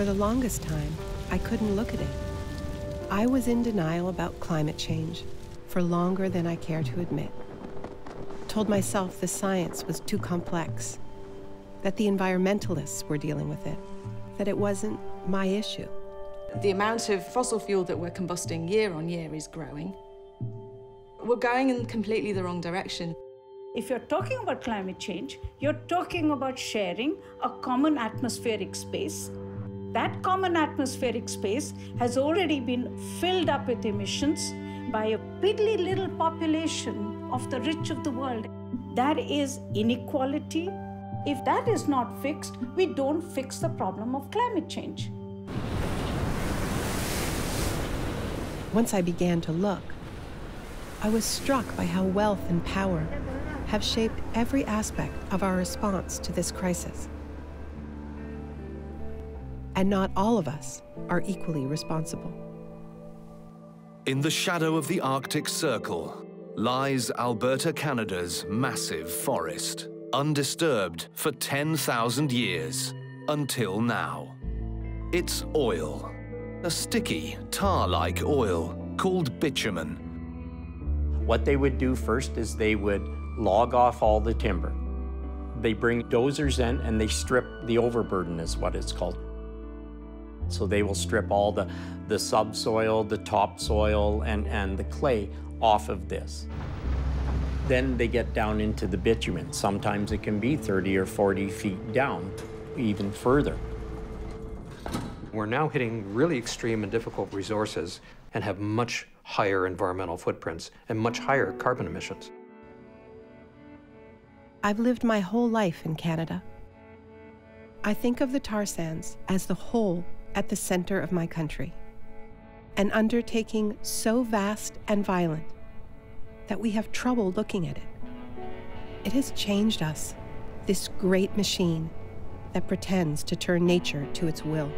For the longest time, I couldn't look at it. I was in denial about climate change for longer than I care to admit. Told myself the science was too complex, that the environmentalists were dealing with it, that it wasn't my issue. The amount of fossil fuel that we're combusting year on year is growing. We're going in completely the wrong direction. If you're talking about climate change, you're talking about sharing a common atmospheric space. That common atmospheric space has already been filled up with emissions by a piddly little population of the rich of the world. That is inequality. If that is not fixed, we don't fix the problem of climate change. Once I began to look, I was struck by how wealth and power have shaped every aspect of our response to this crisis. And not all of us are equally responsible. In the shadow of the Arctic Circle lies Alberta, Canada's massive forest, undisturbed for 10,000 years, until now. It's oil, a sticky, tar-like oil called bitumen. What they would do first is they would log off all the timber. They bring dozers in and they strip the overburden is what it's called. So they will strip all the, the subsoil, the topsoil, and, and the clay off of this. Then they get down into the bitumen. Sometimes it can be 30 or 40 feet down, even further. We're now hitting really extreme and difficult resources and have much higher environmental footprints and much higher carbon emissions. I've lived my hole life in Canada. I think of the tar sands as the whole at the center of my country, an undertaking so vast and violent that we have trouble looking at it. It has changed us, this great machine that pretends to turn nature to its will.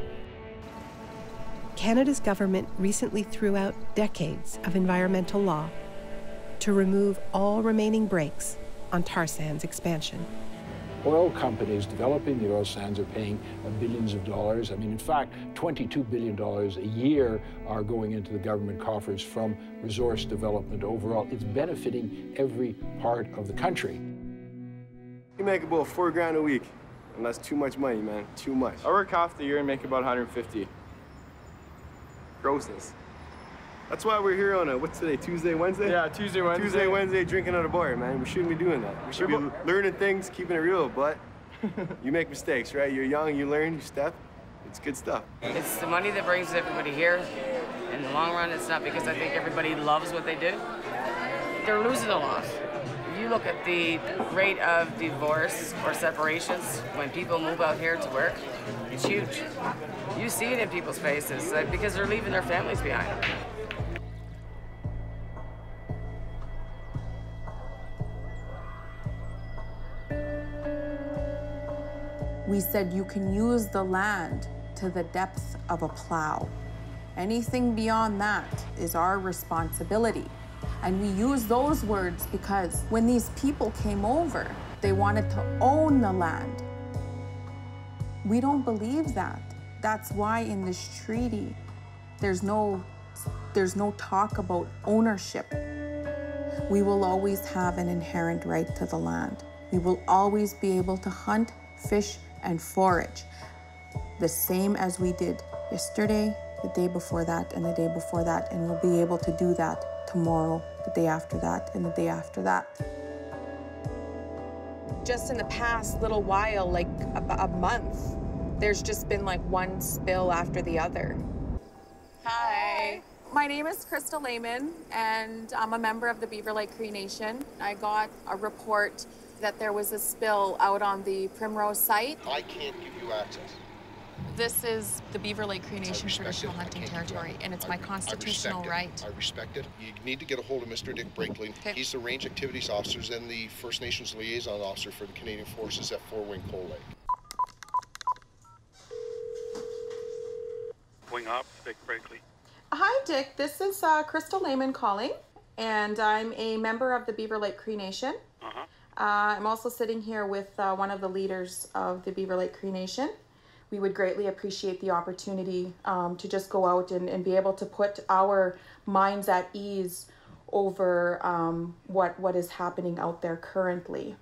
Canada's government recently threw out decades of environmental law to remove all remaining brakes on tar sands expansion oil companies developing the oil sands are paying billions of dollars. I mean, in fact, $22 billion a year are going into the government coffers from resource development overall. It's benefiting every part of the country. You make about four grand a week, and that's too much money, man, too much. I work half the year and make about 150. Grossness. That's why we're here on a, what's today, Tuesday, Wednesday? Yeah, Tuesday, Wednesday. Tuesday, Wednesday, drinking at a bar, man. We shouldn't be doing that. We should be learning things, keeping it real, but you make mistakes, right? You're young, you learn, you step. It's good stuff. It's the money that brings everybody here. In the long run, it's not because I think everybody loves what they do. They're losing a lot. If you look at the rate of divorce or separations when people move out here to work, it's huge. You see it in people's faces because they're leaving their families behind. We said you can use the land to the depth of a plow. Anything beyond that is our responsibility. And we use those words because when these people came over, they wanted to own the land. We don't believe that. That's why in this treaty, there's no, there's no talk about ownership. We will always have an inherent right to the land. We will always be able to hunt, fish, and forage, the same as we did yesterday, the day before that, and the day before that, and we'll be able to do that tomorrow, the day after that, and the day after that. Just in the past little while, like a, a month, there's just been like one spill after the other. Hi. My name is Crystal Lameman, and I'm a member of the Beaver Lake Cree Nation. I got a report that there was a spill out on the Primrose site. I can't give you access. This is the Beaver Lake Cree Nation traditional hunting territory, and it's my constitutional I right. I respect it. You need to get a hold of Mr. Dick Brinkley. Okay. He's the range activities officer and the First Nations liaison officer for the Canadian Forces at Four Wing Cold Lake. Wing Ops, Dick Brinkley. Hi, Dick. This is uh, Crystal Lameman calling, and I'm a member of the Beaver Lake Cree Nation. Uh, I'm also sitting here with uh, one of the leaders of the Beaver Lake Cree Nation. we would greatly appreciate the opportunity um, to just go out and, and be able to put our minds at ease over um, what what is happening out there currently.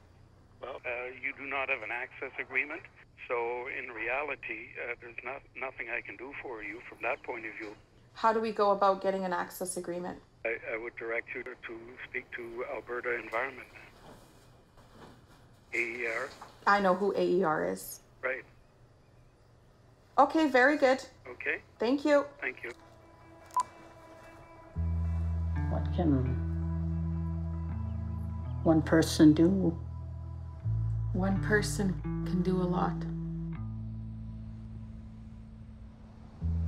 Well, uh, you do not have an access agreement, so in reality, uh, there's not nothing I can do for you from that point of view. How do we go about getting an access agreement? I, I would direct you to, to speak to Alberta Environment. AER. I know who AER is. Right. Okay, very good. Okay. Thank you. Thank you. What can one person do? One person can do a lot.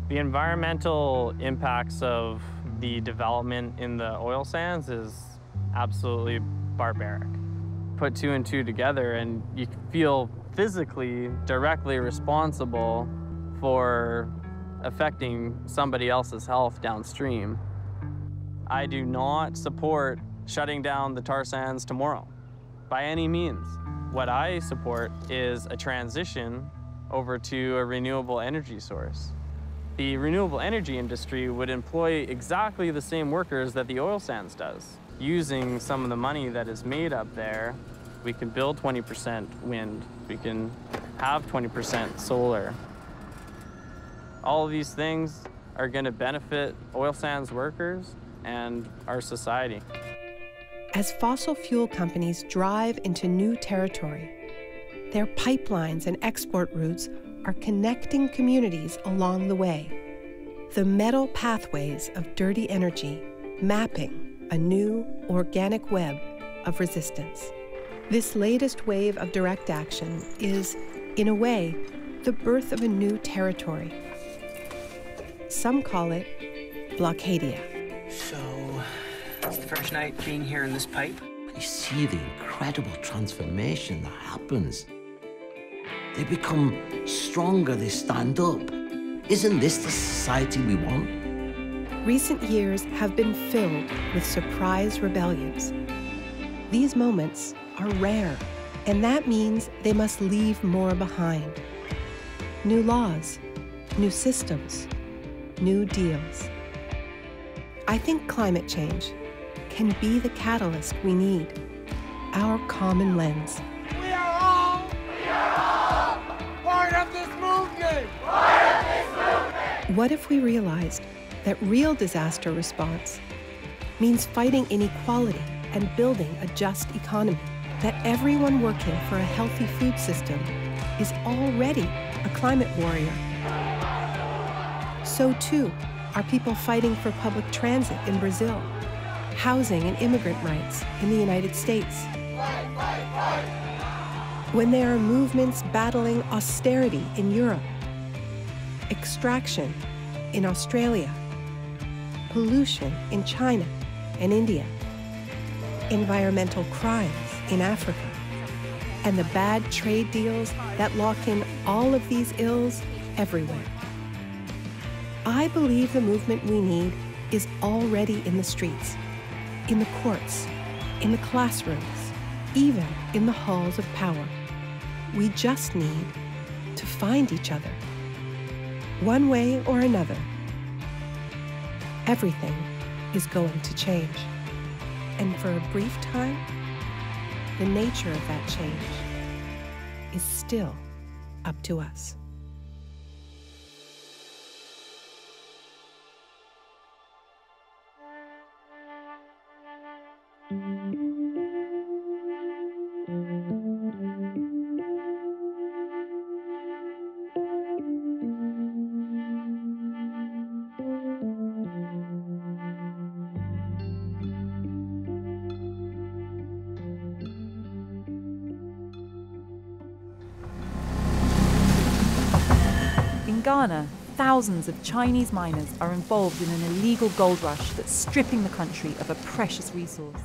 The environmental impacts of the development in the oil sands is absolutely barbaric. Put two and two together and you feel physically directly responsible for affecting somebody else's health downstream. I do not support shutting down the tar sands tomorrow by any means. What I support is a transition over to a renewable energy source. The renewable energy industry would employ exactly the same workers that the oil sands does. Using some of the money that is made up there, we can build 20% wind, we can have 20% solar. All of these things are going to benefit oil sands workers and our society. As fossil fuel companies drive into new territory, their pipelines and export routes are connecting communities along the way. The metal pathways of dirty energy mapping a new organic web of resistance. This latest wave of direct action is, in a way, the birth of a new territory. Some call it Blockadia. So, it's the first night being here in this pipe. You see the incredible transformation that happens. They become stronger, they stand up. Isn't this the society we want? Recent years have been filled with surprise rebellions. These moments are rare, and that means they must leave more behind. New laws, new systems, new deals. I think climate change can be the catalyst we need, our common lens. We are all, we are all part of this movement. Part of this movement. What if we realized that real disaster response means fighting inequality and building a just economy? That everyone working for a healthy food system is already a climate warrior. So, too, are people fighting for public transit in Brazil, housing and immigrant rights in the United States. When there are movements battling austerity in Europe, extraction in Australia, pollution in China and India, environmental crimes in Africa, and the bad trade deals that lock in all of these ills everywhere. I believe the movement we need is already in the streets, in the courts, in the classrooms, even in the halls of power. We just need to find each other. One way or another, everything is going to change. And for a brief time, the nature of that change is still up to us. In Ghana, thousands of Chinese miners are involved in an illegal gold rush that's stripping the country of a precious resource.